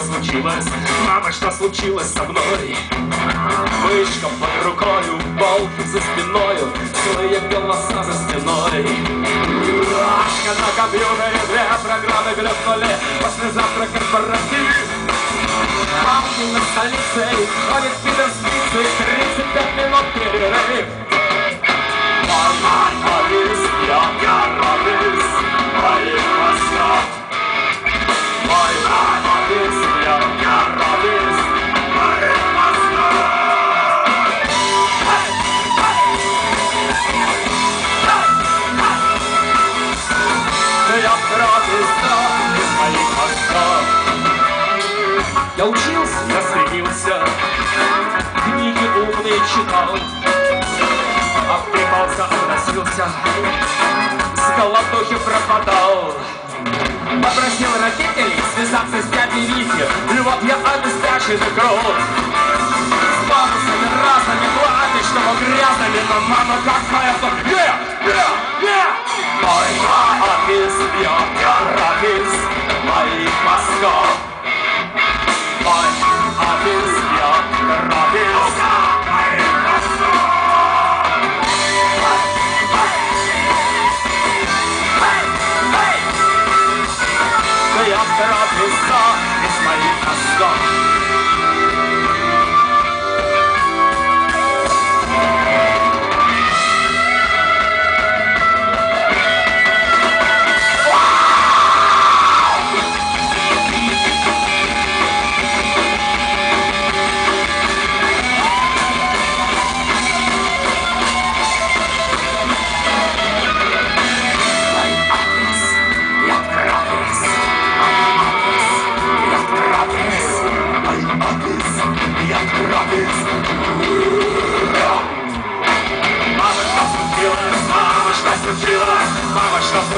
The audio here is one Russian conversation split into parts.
случилось? Мама, что случилось со мной? Мышка под рукою, волки за спиною, злые голоса за стеной. Ашка на компьютере, две программы глюкнули, послезавтра корпоратив. Бабки над столицей, ходит Питер учился, я стремился, книги умные читал, обтрепался, обносился, с голодухи пропадал. Попросил родителей связаться с дядей Вити, и вот я обеспеченный крут. С бонусами разными чтобы грязными, но мама как моя, то не, не, не. Мой адрес, я адрес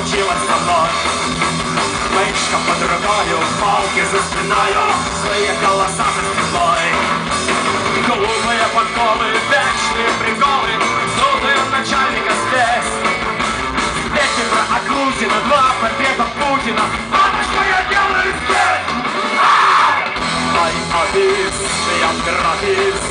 случилось со мной? Мышка под рукою, палки за спиною, злые голоса за спиной. Глупые подковы, вечные приколы, золотые начальника здесь. Песни про Агрузина, два портрета Путина. Мама, что я делаю здесь? Ай, Абис, я грабис.